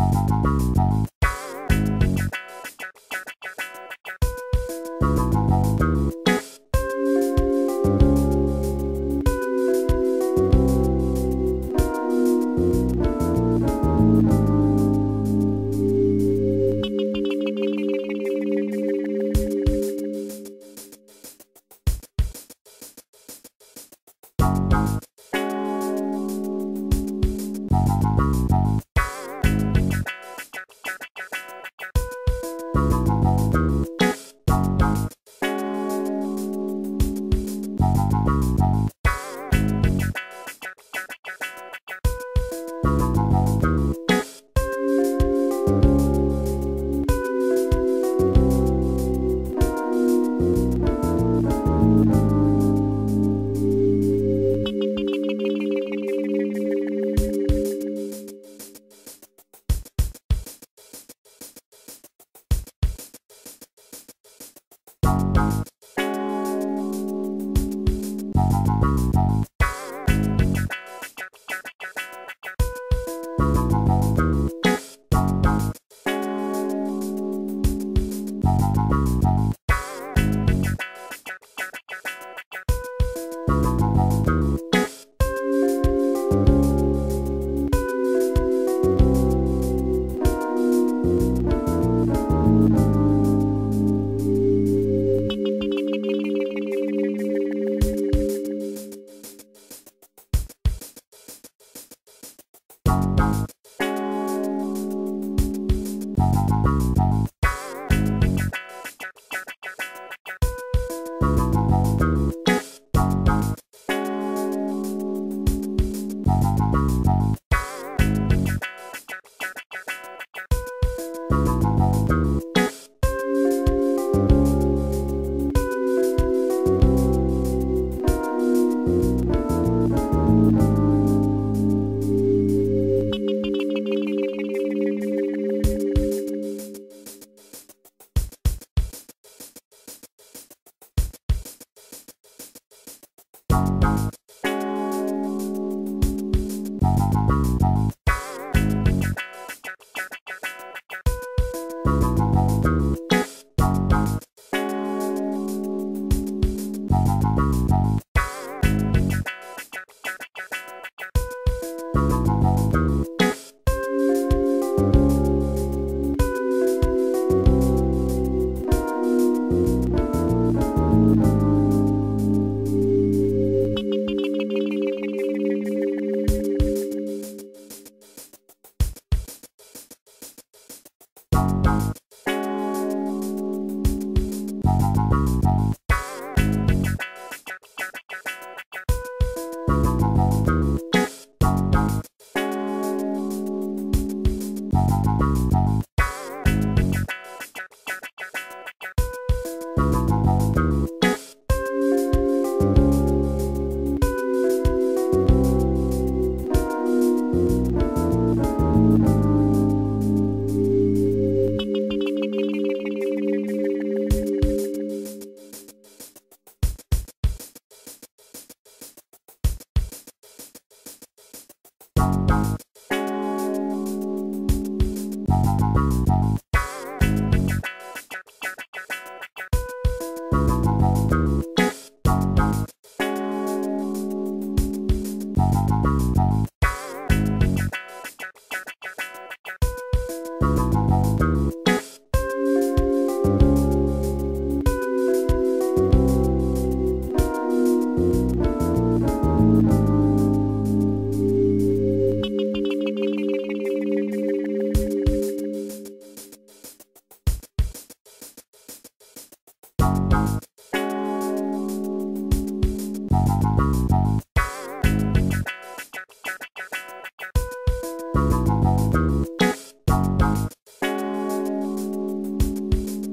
you